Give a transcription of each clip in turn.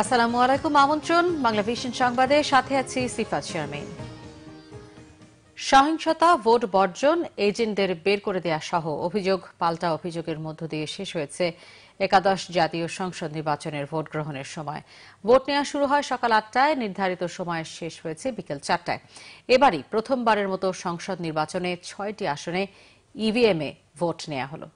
আসসালামু আলাইকুম, আমন্ত্রণ বাংলা ভিশন সংবাদে। সাথে আছি সিফাত শারমিন। সহিংসতা, ভোট বর্জন, এজেন্টদের বের করে দেয়া সহ অভিযোগ, পাল্টা অভিযোগের মধ্য দিয়ে শেষ হয়েছে একাদশ জাতীয় সংসদ নির্বাচনের ভোট গ্রহণের সময়। ভোট নেওয়া শুরু হয় সকাল আটটায়, নির্ধারিত সময় শেষ হয়েছে বিকেল চারটায়। এবারই প্রথমবারের মতো সংসদ নির্বাচনে ছয়টি আসনে ইভিএমে ভোট নেওয়া হলো।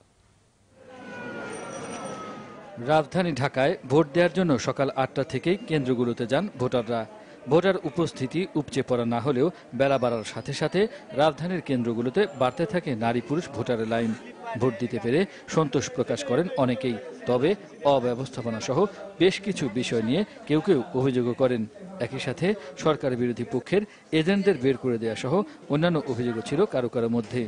রাজধানী ঢাকায় ভোট দেওয়ার জন্য সকাল আটটা থেকেই কেন্দ্রগুলোতে যান ভোটাররা। ভোটার উপস্থিতি উপচে পড়া না হলেও বেলা বাড়ার সাথে সাথে রাজধানীর কেন্দ্রগুলোতে বাড়তে থাকে নারী পুরুষ ভোটারের লাইন। ভোট দিতে পেরে সন্তোষ প্রকাশ করেন অনেকেই। তবে অব্যবস্থাপনা সহ বেশ কিছু বিষয় নিয়ে কেউ কেউ অভিযোগও করেন। একই সাথে সরকার বিরোধী পক্ষের এজেন্টদের বের করে দেওয়া সহ অন্যান্য অভিযোগও ছিল কারও কারও মধ্যে।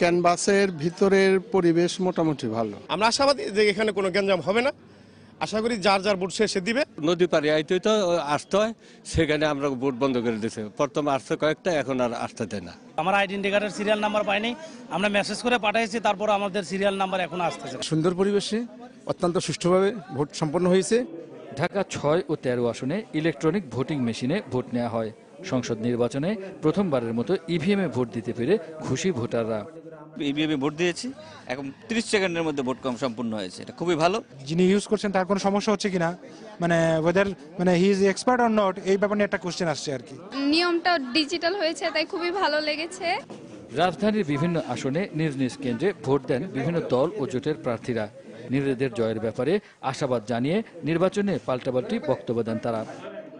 ক্যানভাসের ভিতরের পরিবেশ মোটামুটি ভালো। আমরা আশাবাদী যে এখানে কোনো গ্যাঞ্জাম হবে না। আশা করি যার যার ভোট শেষে দিবে। নদী পাড়ে আইতে তো আসতে হয় সেখানে আমরা ভোট বন্ধ করে দিয়েছে। প্রথমে আসছে কয়েকটা এখন আর আসতে দেয় না। আমার আইডেন্টি কার্ডের সিরিয়াল নাম্বার পাইনি। আমরা মেসেজ করে পাঠাইছি তারপর আমাদের সিরিয়াল নাম্বার এখন আসতেছে। সুন্দর পরিবেশে অত্যন্ত সুষ্ঠুভাবে ভোট সম্পন্ন হয়েছে। ঢাকা ছয় ও তেরো আসনে ইলেকট্রনিক ভোটিং মেশিনে ভোট নেওয়া হয়। সংসদ নির্বাচনে প্রথমবারের মতো ইভিএমে ভোট দিতে পেরে খুশি ভোটাররা। ইভিএমে ভোট দিয়েছি। এখন তিরিশ সেকেন্ডের মধ্যে ভোট কম সম্পূর্ণ হয়েছে। এটা খুবই ভালো। যিনি ইউজ করছেন তার কোনো সমস্যা হচ্ছে কিনা? মানে ওয়েদার মানে he is expert or not এই ব্যাপারে একটা কোশ্চেন আসছে আর কি। নিয়মটা ডিজিটাল হয়েছে তাই খুবই ভালো লেগেছে। রাজধানীর বিভিন্ন আসনে নিজ নিজ কেন্দ্রে ভোট দেন বিভিন্ন দল ও জোটের প্রার্থীরা। নিজেদের জয়ের ব্যাপারে আশাবাদ জানিয়ে নির্বাচনে পাল্টাপাল্টি বক্তব্য দেন তারা।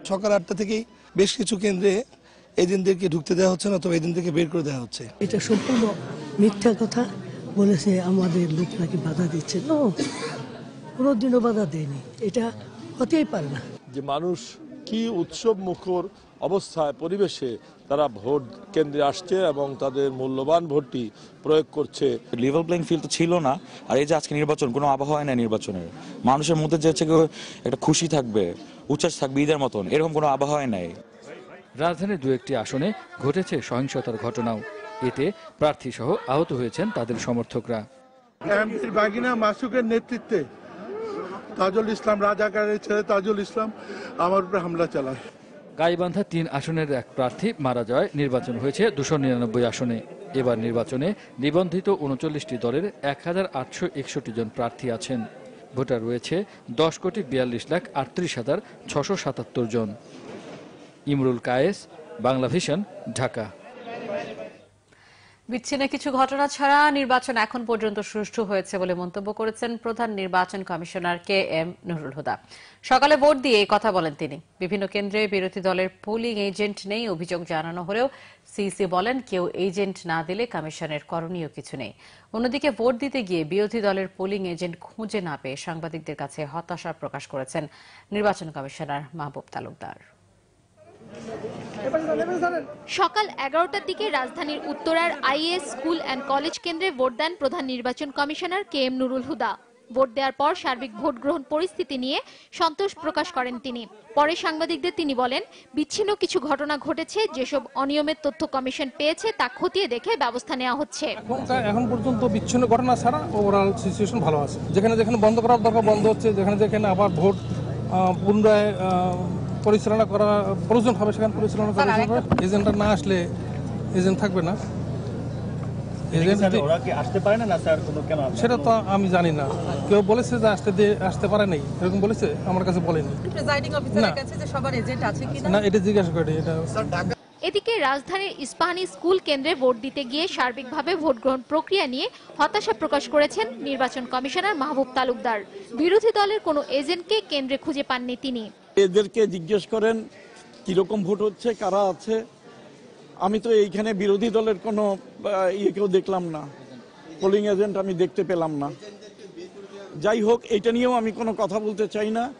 সকাল আটটা থেকেই বেশ কিছু কেন্দ্রে এজেন্টদেরকে ঢুকতে দেওয়া হচ্ছে না তবে এজেন্টদেরকে বের করে দেওয়া হচ্ছে। এটা সম্পূর্ণ মিথ্যা কথা বলেছে আমাদের লোক নাকি বাধা দিচ্ছে। নো কোনোদিনও বাধা দেয়নি। এটা হতেই পারে না। যে মানুষ কি উৎসব মুখর অবস্থায় পরিবেশে তারা ভোট কেন্দ্রে আসছে এবং তাদের মূল্যবান ভোটটি প্রয়োগ করছে। লিভার প্লেইং ফিল্ড তো ছিল না আর এই যে আজকে নির্বাচন কোনো আবহাওয়া নাই নির্বাচনের। মানুষের মধ্যে যে হচ্ছে একটা খুশি থাকবে উচ্ছ্বাস থাকবে ঈদের মতন এরকম কোনো আবহাওয়া নাই। রাজধানীর দু একটি আসনে ঘটেছে সহিংসতার ঘটনাও। এতে প্রার্থী সহ আহত হয়েছেন তাদের সমর্থকরা। এমপির বাগিনা মাসুকের নেতৃত্বে তাজুল ইসলাম রাজাকারের ছেলে তাজুল ইসলাম আমার উপরে হামলা চালায়। গাইবান্ধা তিন আসনের এক প্রার্থী মারা যাওয়ায় নির্বাচন হয়েছে দুশো নিরানব্বই আসনে। এবার নির্বাচনে নিবন্ধিত উনচল্লিশটি দলের এক হাজার আটশো একষট্টি জন প্রার্থী আছেন। ভোটার রয়েছে দশ কোটি বিয়াল্লিশ লাখ আটত্রিশ হাজার ছশো সাতাত্তর জন। ইমরুল কায়েস বাংলা ভিশন ঢাকা। বিচ্ছিন্ন কিছু ঘটনা ছাড়া নির্বাচন এখন পর্যন্ত সুষ্ঠু হয়েছে বলে মন্তব্য করেছেন প্রধান নির্বাচন commissioner K M Nurul Huda. সকালে ভোট দিয়ে এই কথা বলেন তিনি। বিভিন্ন কেন্দ্রে বিরোধী দলের পোলিং এজেন্ট নেই অভিযোগ জানানো হলেও সিইসি বলেন কেউ এজেন্ট না দিলে কমিশনের করণীয় কিছু নেই। অন্যদিকে ভোট দিতে গিয়ে বিরোধী দলের পোলিং এজেন্ট খুঁজে না পেয়ে সাংবাদিকদের কাছে হতাশা প্রকাশ করেছেন নির্বাচন কমিশনার মাহবুব তালুকদার। সকাল এগারোটার দিকে রাজধানীর উত্তরার আইএস স্কুল অ্যান্ড কলেজ কেন্দ্রে ভোট দেন প্রধান নির্বাচন commissioner K M Nurul Huda. Vote দেওয়ার পর সার্বিক ভোট গ্রহণ পরিস্থিতি নিয়ে সন্তোষ প্রকাশ করেন তিনি। পরে সাংবাদিকদের তিনি বলেন, বিচ্ছিন্ন কিছু ঘটনা ঘটেছে, যেসব অনিয়মের তথ্য কমিশন পেয়েছে তা খতিয়ে দেখে ব্যবস্থা নেওয়া হচ্ছে। এখন পর্যন্ত বিচ্ছিন্ন ঘটনা ছাড়া ওভারঅল সিচুয়েশন ভালো আছে। যেখানে যেখানে বন্ধ করার দরকার বন্ধ হচ্ছে, যেখানে যেখানে আবার ভোট পুনরায় পরিচালনা করা প্রয়োজন হবে সেখানে পরিচালনা করা এজেন্টটা না আসলে এজেন্ট থাকবে না। সেটা তো আমি জানি না। কেউ বলেছে যে আসতে দিয়ে আসতে পারে নাই। এরকম বলেছে আমার কাছে বলেনি। না। এটা জিজ্ঞাসা করি এটা এদিকে রাজধানীর ইস্পাহানি স্কুল কেন্দ্রে ভোট দিতে গিয়ে সার্বিকভাবে ভোট গ্রহণ প্রক্রিয়া নিয়ে হতাশা প্রকাশ করেছেন নির্বাচন কমিশনার মাহবুব তালুকদার। বিরোধী দলের কোনো এজেন্টকে কেন্দ্রে খুঁজে পাননি তিনি। এদেরকে জিজ্ঞেস করেন, কীরকম ভোট হচ্ছে? কারা আছে? আমি তো এইখানে বিরোধী দলের কোনো ইয়েকেও দেখলাম না। পোলিং এজেন্ট আমি দেখতে পেলাম না। যাই হোক, এটা নিয়েও আমি কোনো কথা বলতে চাই না।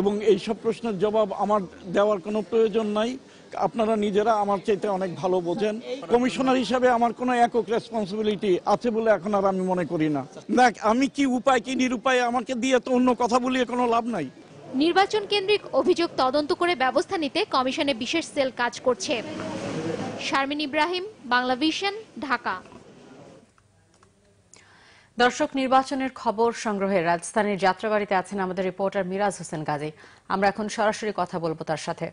এবং এই সব প্রশ্নের জবাব আমার দেওয়ার কোনো প্রয়োজন নাই। আপনারা নিজেরা আমার চাইতে অনেক ভালো বোঝেন। কমিশনার হিসাবে আমার কোনো একক রেসপন্সিবিলিটি আছে বলে এখন আর আমি মনে করি না। দেখ, আমি কি উপায়, কি নিরুপায় আমাকে দিয়ে তো অন্য কথা বলিয়ে কোনো লাভ নাই। নির্বাচন কেন্দ্রিক অভিযোগ তদন্ত করে ব্যবস্থা নিতে কমিশনে বিশেষ সেল কাজ করছে। শারমিন ইব্রাহিম বাংলা ভিশন ঢাকা। দর্শক নির্বাচনের খবর সংগ্রহে রাজধানীর যাত্রাবাড়িতে আছেন আমাদের রিপোর্টার মিরাজ হোসেন গাজী। আমরা এখন সরাসরি কথা বলব তার সাথে।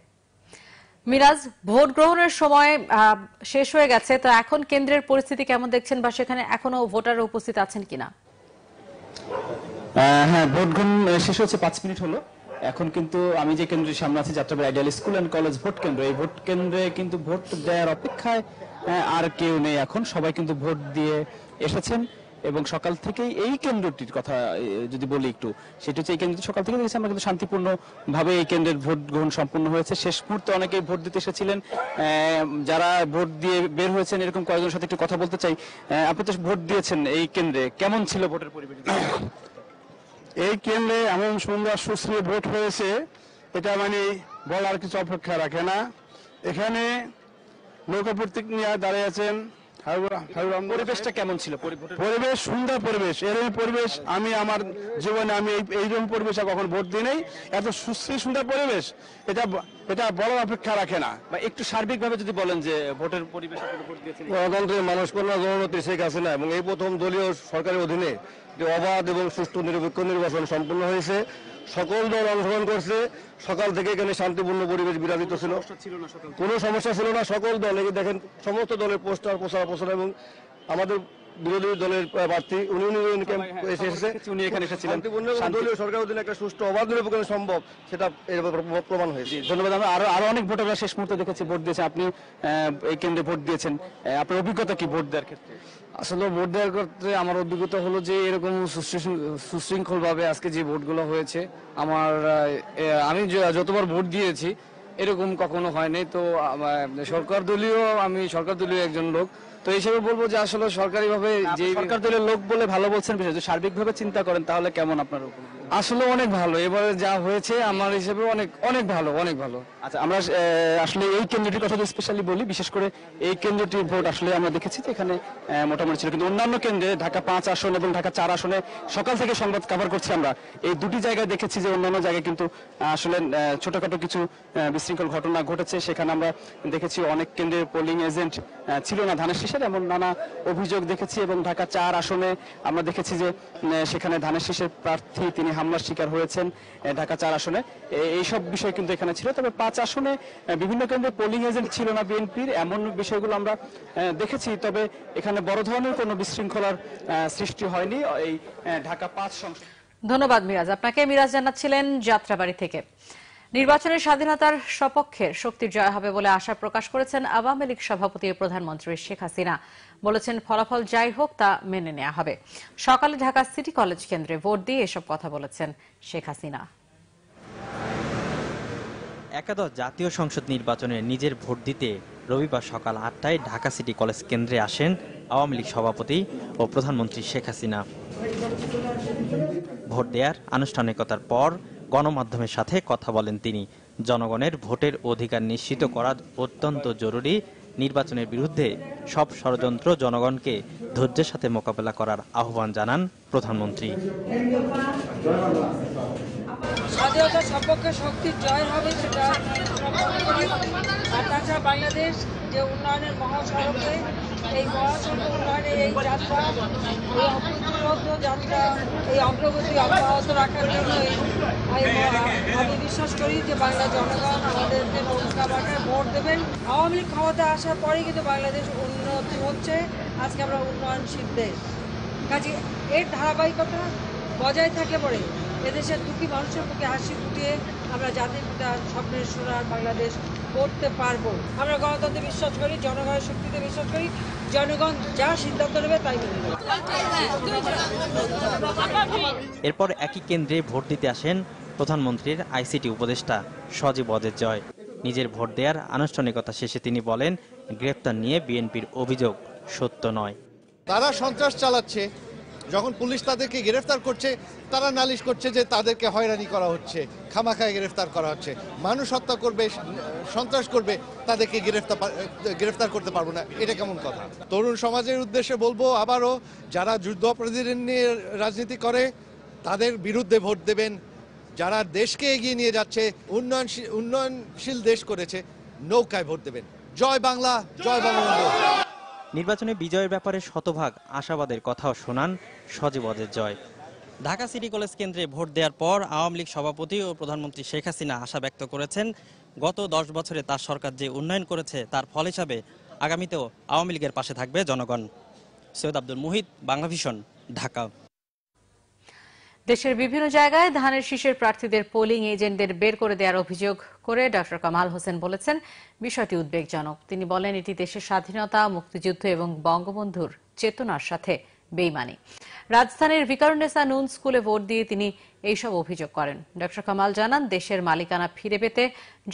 মিরাজ ভোট গ্রহণের সময় আহ, শেষ হয়ে গেছে তো এখন কেন্দ্রের পরিস্থিতি কেমন দেখছেন বা সেখানে এখনও ভোটার উপস্থিত আছেন কিনা? হ্যাঁ ভোট গ্রহণ শেষ হচ্ছে পাঁচ মিনিট হলো। এখন কিন্তু আমি যে কেন্দ্রের সামনে আছি, Jatrabari ideal school and college vote কেন্দ্র, এই ভোট কেন্দ্রে কিন্তু ভোট দেওয়ার অপেক্ষায় আর কেউ নেই এখন। সবাই কিন্তু ভোট দিয়ে এসেছেন এবং সকাল থেকেই এই কেন্দ্রটির কথা যদি বলি একটু, সেটা হচ্ছে এই কেন্দ্রটি সকাল থেকে দেখেছি আমরা কিন্তু শান্তিপূর্ণ ভাবে এই কেন্দ্রের ভোট গ্রহণ সম্পূর্ণ হয়েছে। শেষ মুহূর্তে অনেকেই ভোট দিতে এসেছিলেন যারা ভোট দিয়ে বের হয়েছেন, এরকম কয়েকজনের সাথে একটু কথা বলতে চাই। আপনি তো ভোট দিয়েছেন এই কেন্দ্রে, কেমন ছিল ভোটের পরিবেশ? এই কেন্দ্রে এমন সুন্দর সুশ্রী ভোট হয়েছে, এটা মানে বলার কিছু অপেক্ষা রাখে না। এখানে নৌকা প্রতীক নিয়ে দাঁড়িয়ে আছেন পরিবেশটা কেমন ছিল? পরিবেশ সুন্দর পরিবেশ এরকম পরিবেশ আমি আমার জীবনে আমি এই এইরকম পরিবেশে কখন ভোট দিই নাই। এত সুশ্রী সুন্দর পরিবেশ এটা এটা বলার অপেক্ষা রাখে না। বা একটু সার্বিকভাবে যদি বলেন যে ভোটের পরিবেশ গণতন্ত্রের মানুষ কল্যাণ জননেত্রী শেখ হাসিনা এবং এই প্রথম দলীয় সরকারের অধীনে যে অবাধ এবং সুষ্ঠু নিরপেক্ষ নির্বাচন সম্পন্ন হয়েছে। সকল দল অংশগ্রহণ করছে। সকাল থেকে এখানে শান্তিপূর্ণ পরিবেশ বিরাজিত ছিল। কোনো সমস্যা ছিল না সকল দল। এই দেখেন সমস্ত দলের পোস্টার প্রচার প্রচার এবং আমাদের বিরোধী দলের প্রার্থী উনি উনি এসে এসেছে। উনি এখানে এসেছিলেন। দলীয় সরকারের অধীনে একটা সুষ্ঠু অবাধ নিরপেক্ষ সম্ভব সেটা এর প্রমাণ হয়েছে। ধন্যবাদ। আমরা আরও আরও অনেক ভোটাররা শেষ মুহূর্তে দেখেছি ভোট দিয়েছে। আপনি এই কেন্দ্রে ভোট দিয়েছেন। আপনার অভিজ্ঞতা কি ভোট দেওয়ার ক্ষেত্রে? আসলে ভোট দেওয়ার ক্ষেত্রে আমার অভিজ্ঞতা হলো যে এরকম সুশৃঙ্খল ভাবে আজকে যে ভোটগুলো হয়েছে আমার আমি যতবার ভোট দিয়েছি এরকম কখনো হয়নি। তো সরকার দলীয় আমি সরকার দলীয় একজন লোক। তো হিসেবে বলব যে আসলে সরকারিভাবে যে সরকার দলের লোক বলে ভালো বলছেন বিষয় সার্বিকভাবে চিন্তা করেন তাহলে কেমন আপনার আসলে অনেক ভালো। এবারে যা হয়েছে আমার হিসেবে অনেক অনেক ভালো অনেক ভালো। আচ্ছা আমরা আসলে এই কেন্দ্রটির কথা স্পেশালি বলি, বিশেষ করে এই কেন্দ্রটির ভোট আসলে আমরা দেখেছি যে এখানে মোটামুটি ছিল। কিন্তু অন্যান্য কেন্দ্রে ঢাকা পাঁচ আসন এবং ঢাকা চার আসনে সকাল থেকে সংবাদ কভার করছি আমরা। এই দুটি জায়গায় দেখেছি যে অন্যান্য জায়গায় কিন্তু আসলে ছোটখাটো কিছু বিশৃঙ্খল ঘটনা ঘটেছে। সেখানে আমরা দেখেছি অনেক কেন্দ্রে পোলিং এজেন্ট ছিল না ধানের শীষের, এমন নানা অভিযোগ দেখেছি। এবং ঢাকা চার আসনে আমরা দেখেছি যে সেখানে ধানের শীষের প্রার্থী তিনি হামলার শিকার হয়েছেন ঢাকা চার আসনে। এইসব বিষয় কিন্তু এখানে ছিল। তবে পাঁচ আসনে বিভিন্ন কেন্দ্রে পোলিং এজেন্ট ছিল না বিএনপির। এমন বিষয়গুলো আমরা দেখেছি। তবে এখানে বড় ধরনের কোনো বিশৃঙ্খলার সৃষ্টি হয়নি এই ঢাকা পাঁচ সংসদ ধন্যবাদ মিরাজ। আপনাকে মিরাজ জানাচ্ছিলেন যাত্রাবাড়ি থেকে। নির্বাচনের স্বাধীনতার সপক্ষের শক্তির জয় হবে বলে আশা প্রকাশ করেছেন আওয়ামী লীগ সভাপতি ও প্রধানমন্ত্রী শেখ হাসিনা। বলেছেন, ফলাফল যাই হোক, তা মেনে নেওয়া হবে। সকালে ঢাকা সিটি কলেজ কেন্দ্রে ভোট দিয়ে এসব কথা বলেছেন শেখ হাসিনা। একাদশ জাতীয় সংসদ নির্বাচনে নিজের ভোট দিতে রবিবার সকাল আটটায় ঢাকা সিটি কলেজ কেন্দ্রে আসেন আওয়ামী লীগ সভাপতি ও প্রধানমন্ত্রী শেখ হাসিনা। ভোট দেওয়ার আনুষ্ঠানিকতার পর গণমাধ্যমের সাথে কথা বলেন তিনি। জনগণের ভোটের অধিকার নিশ্চিত করা অত্যন্ত জরুরি নির্বাচনের বিরুদ্ধে সব ষড়যন্ত্র জনগণকে ধৈর্যের সাথে মোকাবেলা করার আহ্বান জানান প্রধানমন্ত্রী। স্বাধীনতা সপক্ষে জয় হবে সেটা আর তাছাড়া বাংলাদেশ যে উন্নয়নের মহাসড়কে, এই মহাসড়ক উন্নয়নের এই যাত্রা, এই অভূতপূর্ব যাত্রা, এই অগ্রগতি অব্যাহত রাখার জন্য আমি বিশ্বাস করি যে বাংলা জনগণ আমাদেরকে নৌকা বাঁকায় ভোট দেবেন। আওয়ামী লীগ ক্ষমতা আসার পরেই কিন্তু বাংলাদেশ উন্নতি হচ্ছে। আজকে আমরা উন্নয়নশীল দেশ। কাজে এর ধারাবাহিকতা বজায় থাকে পরে এদেশের দুঃখী মানুষের মুখে হাসি ফুটিয়ে আমরা জাতির পিতা স্বপ্নের সোনার বাংলাদেশ করতে পারব। আমরা গণতন্ত্রে বিশ্বাস করি জনগণের শক্তিতে বিশ্বাস করি জনগণ যা সিদ্ধান্ত নেবে তাই মেনে এরপর একই কেন্দ্রে ভোট দিতে আসেন প্রধানমন্ত্রীর আইসিটি উপদেষ্টা সজীব অদের জয়। নিজের ভোট দেওয়ার আনুষ্ঠানিকতা শেষে তিনি বলেন গ্রেপ্তার নিয়ে বিএনপির অভিযোগ সত্য নয়। তারা সন্ত্রাস চালাচ্ছে যখন পুলিশ তাদেরকে গ্রেফতার করছে, তারা নালিশ করছে যে তাদেরকে হয়রানি করা হচ্ছে, খামাখায় গ্রেফতার করা হচ্ছে। মানুষ হত্যা করবে সন্ত্রাস করবে, তাদেরকে গ্রেফতার গ্রেফতার করতে পারব না। এটা কেমন কথা? তরুণ সমাজের উদ্দেশ্যে বলব আবারও, যারা যুদ্ধ অপরাধীদের নিয়ে রাজনীতি করে, তাদের বিরুদ্ধে ভোট দেবেন। যারা দেশকে এগিয়ে নিয়ে যাচ্ছে উন্নয়নশীল উন্নয়নশীল দেশ করেছে, নৌকায় ভোট দেবেন। জয় বাংলা, জয় বঙ্গবন্ধু। নির্বাচনে বিজয়ের ব্যাপারে শতভাগ আশাবাদের কথাও শোনান সজীব জয়। ঢাকা সিটি কলেজ কেন্দ্রে ভোট দেওয়ার পর আওয়ামী লীগ সভাপতি ও প্রধানমন্ত্রী শেখ হাসিনা আশা ব্যক্ত করেছেন, গত দশ বছরে তার সরকার যে উন্নয়ন করেছে তার ফল হিসাবে আগামীতেও আওয়ামী লীগের পাশে থাকবে জনগণ। সৈয়দ আব্দুল মুহিত, বাংলা ভিশন, ঢাকা। দেশের বিভিন্ন জায়গায় ধানের শীষের প্রার্থীদের পোলিং এজেন্টদের বের করে দেওয়ার অভিযোগ করে ডক্টর কামাল হোসেন বলেছেন, বিষয়টি উদ্বেগজনক। তিনি বলেন, এটি দেশের স্বাধীনতা, মুক্তিযুদ্ধ এবং বঙ্গবন্ধুর চেতনার সাথে বেইমানি। রাজধানীর ভিকারুন্নেসা নুন স্কুলে ভোট দিয়ে তিনি এইসব অভিযোগ করেন। ডক্টর কামাল জানান, দেশের মালিকানা ফিরে পেতে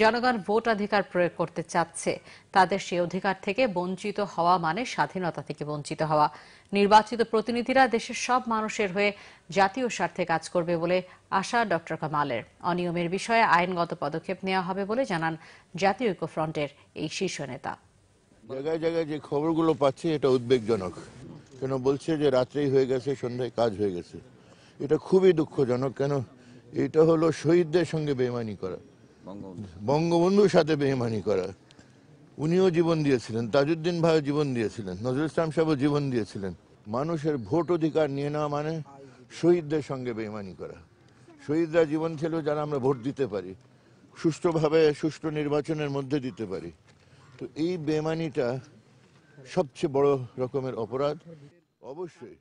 জনগণ ভোটাধিকার প্রয়োগ করতে চাচ্ছে। তাদের সেই অধিকার থেকে বঞ্চিত হওয়া মানে স্বাধীনতা থেকে বঞ্চিত হওয়া। নির্বাচিত প্রতিনিধিরা দেশের সব মানুষের হয়ে জাতীয় স্বার্থে কাজ করবে বলে আশা ডক্টর কামালের। অনিয়মের বিষয়ে আইনগত পদক্ষেপ নেওয়া হবে বলে জানান জাতীয় ঐক্যফ্রন্টের এই শীর্ষ নেতা। জায়গায় জায়গায় যে খবরগুলো পাচ্ছি এটা উদ্বেগজনক। কেন বলছে যে রাত্রেই হয়ে গেছে সন্ধ্যায় কাজ হয়ে গেছে। এটা খুবই দুঃখজনক। কেন? এটা হলো শহীদদের সঙ্গে বেমানি করা। বঙ্গবন্ধুর সাথে বেমানি করা। উনিও জীবন দিয়েছিলেন, তাজউদ্দিন ভাই জীবন দিয়েছিলেন, নজরুল ইসলাম সাহেব জীবন দিয়েছিলেন। মানুষের ভোট অধিকার নিয়ে নেওয়া মানে শহীদদের সঙ্গে বেমানি করা। শহীদরা জীবন ছিল যারা আমরা ভোট দিতে পারি, সুষ্ঠুভাবে সুষ্ঠু নির্বাচনের মধ্যে দিতে পারি। তো এই বেমানিটা সবচেয়ে বড় রকমের অপরাধ। অবশ্যই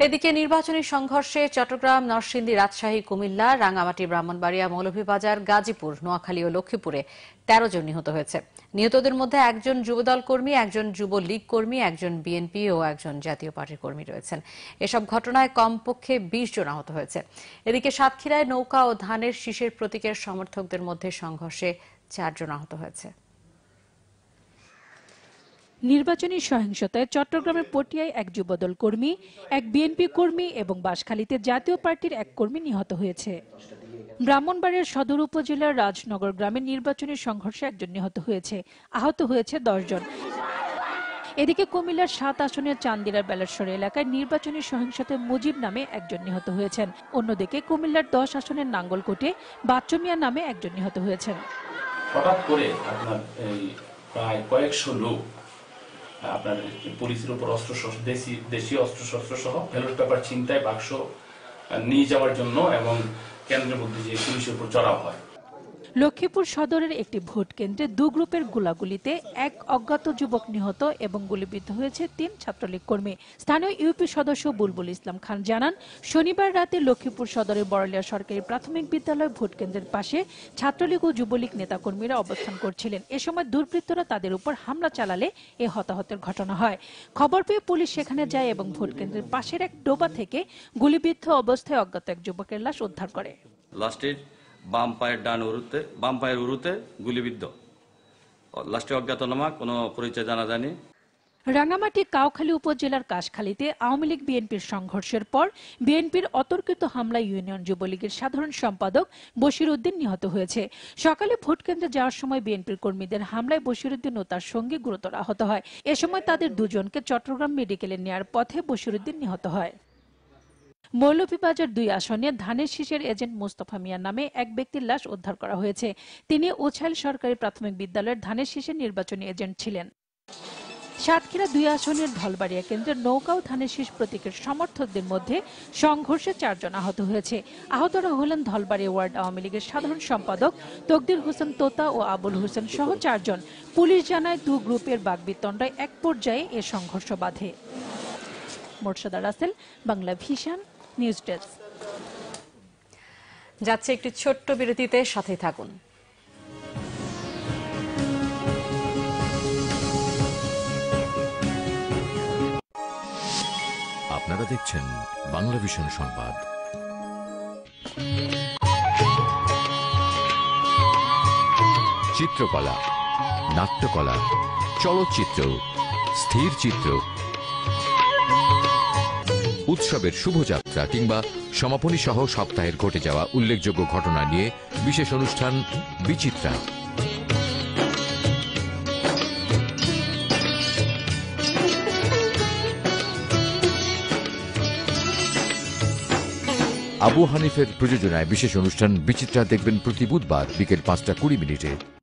এদিকে নির্বাচনী সংঘর্ষে চট্টগ্রাম, নরসিংদী, রাজশাহী, কুমিল্লা, রাঙ্গামাটি, ব্রাহ্মণবাড়িয়া, মৌলভীবাজার, গাজীপুর, নোয়াখালী ও লক্ষ্মীপুরে তেরো জন নিহত হয়েছে। নিহতদের মধ্যে একজন যুবদল কর্মী, একজন যুবলীগ কর্মী, একজন বিএনপি ও একজন জাতীয় পার্টির কর্মী রয়েছেন। এসব ঘটনায় কমপক্ষে বিশ জন আহত হয়েছে। এদিকে সাতক্ষীরায় নৌকা ও ধানের শীষের প্রতীকের সমর্থকদের মধ্যে সংঘর্ষে চারজন আহত হয়েছে। নির্বাচনী সহিংসতায় চট্টগ্রামের পটিয়ায় এক যুবদল কর্মী, এক বিএনপি কর্মী এবং বাঁশখালীতে জাতীয় পার্টির এক কর্মী নিহত হয়েছে। ব্রাহ্মণবাড়িয়ার সদর উপজেলার রাজনগর গ্রামে নির্বাচনী সংঘর্ষে একজন নিহত হয়েছে। আহত হয়েছে জন। এদিকে কুমিল্লার সাত আসনের চান্দিরার বেলাশ্বর এলাকায় নির্বাচনী সহিংসতায় মুজিব নামে একজন নিহত হয়েছেন। অন্যদিকে কুমিল্লার দশ আসনের নাঙ্গলকোটে বাচ্চমিয়া নামে একজন নিহত হয়েছেন। হঠাৎ করে আপনার প্রায় কয়েকশো লোক আপনার পুলিশের উপর অস্ত্র দেশি- দেশীয় অস্ত্র শস্ত্র সহ ব্যালট পেপার, ছিনতাই, বাক্স নিয়ে যাওয়ার জন্য এবং কেন্দ্রের মধ্যে যে পুলিশের উপর চড়াও হয়। লক্ষ্মীপুর সদরের একটি ভোট কেন্দ্রে দু গ্রুপের গোলাগুলিতে এক অজ্ঞাত যুবক নিহত এবং গুলিবিদ্ধ হয়েছে তিন ছাত্রলীগ কর্মী। স্থানীয় ইউপি সদস্য বুলবুল ইসলাম খান জানান, শনিবার রাতে লক্ষ্মীপুর সদরের বড়লিয়া সরকারি প্রাথমিক বিদ্যালয় ভোট কেন্দ্রের পাশে ছাত্রলীগ ও যুবলীগ নেতাকর্মীরা অবস্থান করছিলেন। এ সময় দুর্বৃত্তরা তাদের উপর হামলা চালালে এ হতাহতের ঘটনা হয়। খবর পেয়ে পুলিশ সেখানে যায় এবং ভোট কেন্দ্রের পাশের এক ডোবা থেকে গুলিবিদ্ধ অবস্থায় অজ্ঞাত এক যুবকের লাশ উদ্ধার করে। লাস্টের বাম পায়ের ডান উরুতে বাম পায়ের উরুতে গুলিবিদ্ধ। লাস্টে অজ্ঞাতনামা কোনো পরিচয় জানা যায়নি। রাঙামাটি কাউখালী উপজেলার কাশখালীতে আওয়ামী লীগ বিএনপির সংঘর্ষের পর বিএনপির অতর্কিত হামলায় ইউনিয়ন যুবলীগের সাধারণ সম্পাদক বশির উদ্দিন নিহত হয়েছে। সকালে ভোট কেন্দ্রে যাওয়ার সময় বিএনপির কর্মীদের হামলায় বশির উদ্দিন ও তার সঙ্গে গুরুতর আহত হয়। এ সময় তাদের দুজনকে চট্টগ্রাম মেডিকেলে নেয়ার পথে বশির উদ্দিন নিহত হয়। মৌলভীবাজার দুই আসনে ধানের শীষের এজেন্ট মোস্তফা মিয়া নামে এক ব্যক্তির লাশ উদ্ধার করা হয়েছে। তিনি উছাইল সরকারি প্রাথমিক বিদ্যালয়ের ধানের শীষের নির্বাচনী এজেন্ট ছিলেন। সাতক্ষীরা দুই আসনের ধলবাড়িয়া কেন্দ্রের নৌকা ও ধানের শীষ প্রতীকের সমর্থকদের মধ্যে সংঘর্ষে চারজন আহত হয়েছে। আহতরা হলেন ধলবাড়িয়া ওয়ার্ড আওয়ামী লীগের সাধারণ সম্পাদক তকদির হোসেন তোতা ও আবুল হোসেন সহ চারজন। পুলিশ জানায় দু গ্রুপের বাগবিতণ্ডায় এক পর্যায়ে এ সংঘর্ষ বাধে। Morshida Rasel, Bangla vision news desk. যাচ্ছে একটি ছোট্ট বিরতিতে সাথে থাকুন। আপনারা দেখছেন বাংলা ভিশন সংবাদ। চিত্রকলা, নাট্যকলা, চলচ্চিত্র, স্থির চিত্র উৎসবের শুভযাত্রা কিংবা সমাপনী সহ সপ্তাহের ঘটে যাওয়া উল্লেখযোগ্য ঘটনা নিয়ে বিশেষ অনুষ্ঠান বিচিত্রা। আবু হানিফের প্রযোজনায় বিশেষ অনুষ্ঠান বিচিত্রা দেখবেন প্রতি বুধবার বিকেল পাঁচটা কুড়ি মিনিটে।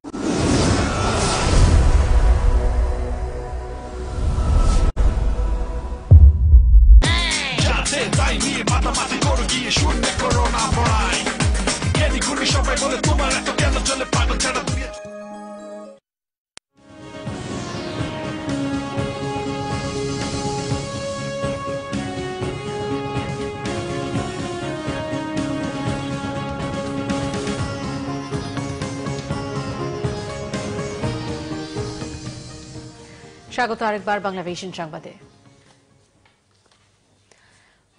স্বাগত আরেকবার বাংলা ভিশন সংবাদে।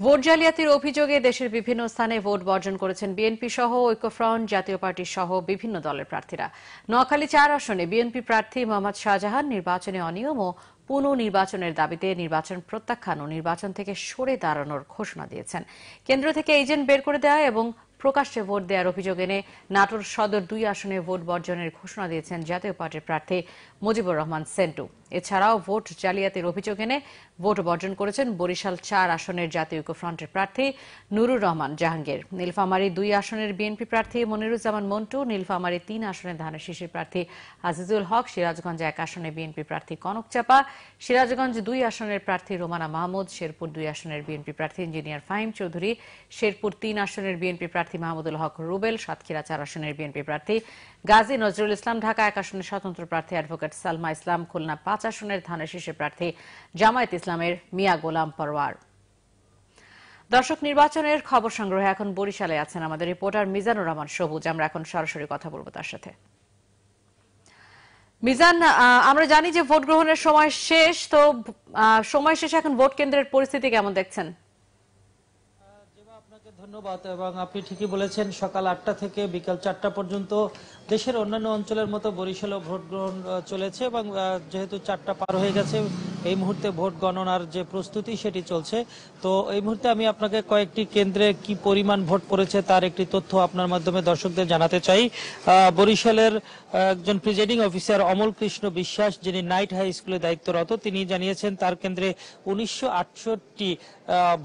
ভোট জালিয়াতির অভিযোগে দেশের বিভিন্ন স্থানে ভোট বর্জন করেছেন বিএনপি সহ ঐক্যফ্রন্ট, জাতীয় পার্টি সহ বিভিন্ন দলের প্রার্থীরা। নোয়াখালী চার আসনে বিএনপি প্রার্থী মোহাম্মদ শাহজাহান নির্বাচনে অনিয়ম ও পুনঃনির্বাচনের দাবিতে নির্বাচন প্রত্যাখ্যান ও নির্বাচন থেকে সরে দাঁড়ানোর ঘোষণা দিয়েছেন। কেন্দ্র থেকে এজেন্ট বের করে দেওয়া এবং প্রকাশ্যে ভোট দেওয়ার অভিযোগ এনে নাটোর সদর দুই আসনে ভোট বর্জনের ঘোষণা দিয়েছেন জাতীয় পার্টির প্রার্থী মুজিবুর রহমান সেন্টু। এছাড়াও ভোট জালিয়াতির অভিযোগ এনে ভোট বর্জন করেছেন বরিশাল চার আসনের জাতীয় ঐক্যফ্রন্টের প্রার্থী নুরুর রহমান জাহাঙ্গীর। নীলফামারী দুই আসনের বিএনপি প্রার্থী মনিরুজ্জামান মন্টু, নীলফামারী তিন আসনের ধানের শীষের প্রার্থী আজিজুল হক, সিরাজগঞ্জ এক আসনে বিএনপি প্রার্থী কনক চাপা, সিরাজগঞ্জ দুই আসনের প্রার্থী রোমানা মাহমুদ, শেরপুর দুই আসনের বিএনপি প্রার্থী ইঞ্জিনিয়ার ফাহিম চৌধুরী, শেরপুর তিন আসনের বিএনপি প্রার্থী মাহমুদুল হক রুবেল, সাতক্ষীরা চার আসনের বিএনপি প্রার্থী গাজী নজরুল ইসলাম ঢাকা এক আসনের স্বতন্ত্র প্রার্থী অ্যাডভোকেট সালমা ইসলাম, খুলনা পাঁচ আসনের ধানের শীর্ষে প্রার্থী জামায়াত ইসলামের মিয়া গোলাম পরওয়ার। দর্শক, নির্বাচনের খবর সংগ্রহে এখন বরিশালে আছেন আমাদের রিপোর্টার মিজানুর রহমান সবুজ। আমরা এখন সরাসরি কথা বলব তার সাথে। মিজান আমরা জানি যে ভোট গ্রহণের সময় শেষ, তো সময় শেষে এখন ভোট কেন্দ্রের পরিস্থিতি কেমন দেখছেন? ধন্যবাদ এবং আপনি ঠিকই বলেছেন, সকাল আটটা থেকে বিকাল চারটা পর্যন্ত দেশের অন্যান্য অঞ্চলের মতো বরিশালেও ভোট গ্রহণ চলেছে এবং যেহেতু চারটা পার হয়ে গেছে, এই মুহূর্তে ভোট গণনার যে প্রস্তুতি সেটি চলছে। তো এই মুহূর্তে আমি আপনাকে কয়েকটি কেন্দ্রে কি পরিমাণ ভোট পড়েছে তার একটি তথ্য আপনার মাধ্যমে দর্শকদের জানাতে চাই। বরিশালের একজন প্রিজাইডিং অফিসার অমল কৃষ্ণ বিশ্বাস, যিনি নাইট হাই স্কুলে দায়িত্বরত, তিনি জানিয়েছেন তার কেন্দ্রে উনিশশো আটষট্টি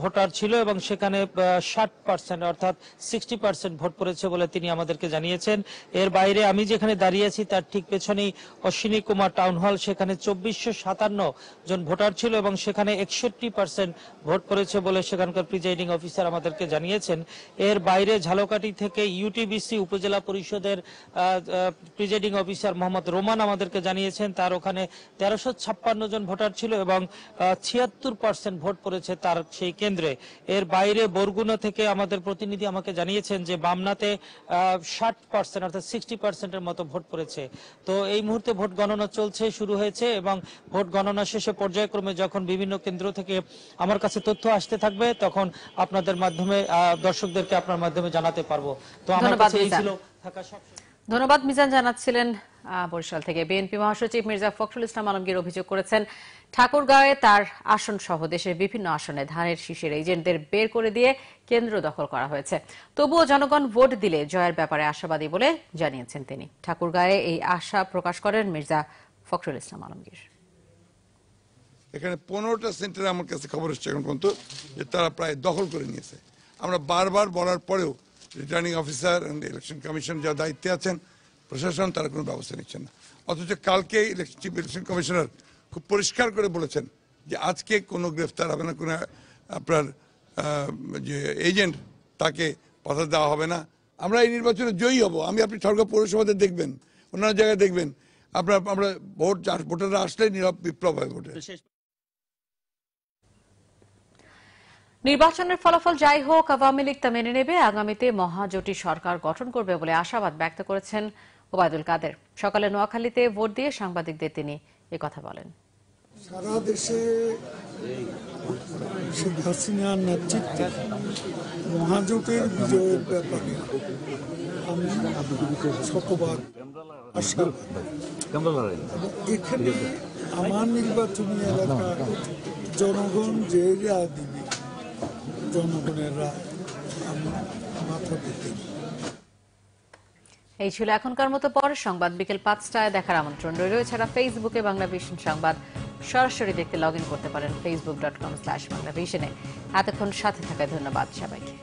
ভোটার ছিল এবং সেখানে ষাট পার্সেন্ট অর্থাৎ সিক্সটি পার্সেন্ট ভোট পড়েছে বলে তিনি আমাদেরকে জানিয়েছেন। এর বাইরে আমি যেখানে দাঁড়িয়ে আছি, তার ঠিক পেছনেই অশ্বিনী কুমার টাউন হল সেখানে চব্বিশশো সাতান্ন জন ভোটার ছিল এবং সেখানে একষট্টি পার্সেন্ট ভোট পড়েছে বলে সেখানকার প্রিজাইডিং অফিসার আমাদেরকে জানিয়েছেন। এর বাইরে ঝালকাঠি থেকে ইউটিবিসি উপজেলা পরিষদের প্রিজাইডিং অফিসার মোহাম্মদ রোমান আমাদেরকে জানিয়েছেন তার ওখানে তেরোশো ছাপ্পান্ন জন ভোটার ছিল এবং ছিয়াত্তর পার্সেন্ট ভোট পড়েছে তার সেই কেন্দ্রে। এর বাইরে বরগুনা থেকে আমাদের প্রতিনিধি আমাকে জানিয়েছেন যে বামনাতে ষাট পার্সেন্ট অর্থাৎ সিক্সটি পার্সেন্টের মতো ভোট পড়েছে। তো এই মুহূর্তে ভোট গণনা চলছে শুরু হয়েছে এবং ভোট গণনা শেষে পর্যায়ক্রমে যখন বিভিন্ন কেন্দ্র থেকে আমার কাছে তথ্য আসতে থাকবে তখন আপনাদের মাধ্যমে দর্শকদেরকে আপনার মাধ্যমে জানাতে পারব। তো আমার কাছে এই ছিল থাকা সব ধন্যবাদ। মিজান জানাচ্ছিলেন বরিশাল থেকে। বিএনপি মহাসচিব মির্জা ফখরুল ইসলাম আলমগীর অভিযোগ করেছেন, ঠাকুরগাঁওয়ে তার আসন সহ দেশের বিভিন্ন আসনে ধানের শীষের এজেন্টদের বের করে দিয়ে কেন্দ্র দখল করা হয়েছে। তবুও জনগণ ভোট দিলে জয়ের ব্যাপারে আশাবাদী বলে জানিয়েছেন তিনি। ঠাকুরগাঁয়ে এই আশা প্রকাশ করেন মির্জা ফখরুল ইসলাম আলমগীর। এখানে পনেরোটা সেন্টারে আমার কাছে খবর এসছে এখন পর্যন্ত যে তারা প্রায় দখল করে নিয়েছে। আমরা বারবার বলার পরেও রিটার্নিং অফিসার ইলেকশন কমিশন যা দায়িত্বে আছেন, প্রশাসন তারা কোনো ব্যবস্থা নিচ্ছেন না। অথচ কালকে চিফ ইলেকশন কমিশনার খুব পরিষ্কার করে বলেছেন যে আজকে কোনো গ্রেফতার হবে না, কোনো, আপনার যে এজেন্ট তাকে পাঠা দেওয়া হবে না। আমরা এই নির্বাচনে জয়ী হব। আমি আপনি ঠরগা পৌরসভাতে দেখবেন, অন্যান্য জায়গায় দেখবেন। আপনার, আমরা ভোট, ভোটাররা আসলে নীরব, বিপ্লব হয় ভোটে। নির্বাচনের ফলাফল যাই হোক, আওয়ামী লীগ তা মেনে নেবে। আগামীতে মহাজোটি সরকার গঠন করবে বলে আশাবাদ ব্যক্ত করেছেন ওবায়দুল কাদের। সকালে নোয়াখালীতে ভোট দিয়ে সাংবাদিকদের তিনি কথা বলেন। সারা দেশে শেখ হাসিনার নেতৃত্বে মহাজোটের বিজয়ের ব্যাপারে আমি শতবার এখানে আমার নির্বাচনী এলাকার জনগণ যে দিবে এই ছিল এখনকার মতো পর সংবাদ। বিকেল পাঁচটায় দেখার আমন্ত্রণ রইল। এছাড়া ফেসবুকে বাংলা ভিশন সংবাদ সরাসরি দেখতে লগ করতে পারেন Facebook dot com slash Bangla ভিশনে। এতক্ষণ সাথে থাকায় ধন্যবাদ সবাইকে।